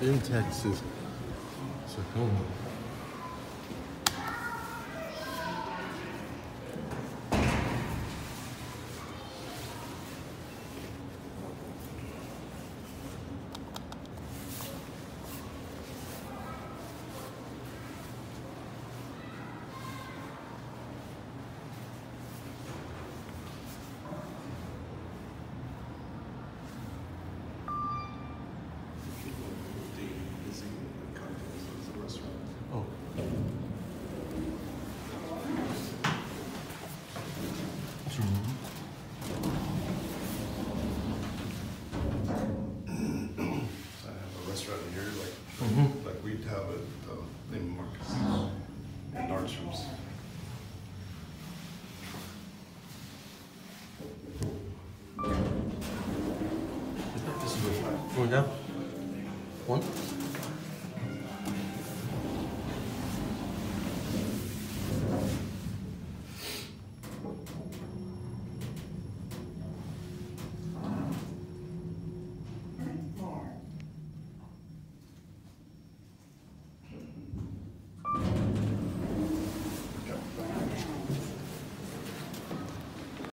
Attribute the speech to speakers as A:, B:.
A: in Texas. So come on.
B: Restaurant in here, like, like we have at, uh, Neiman Marcus and Nordstrom's.
A: This is good. Going down? One?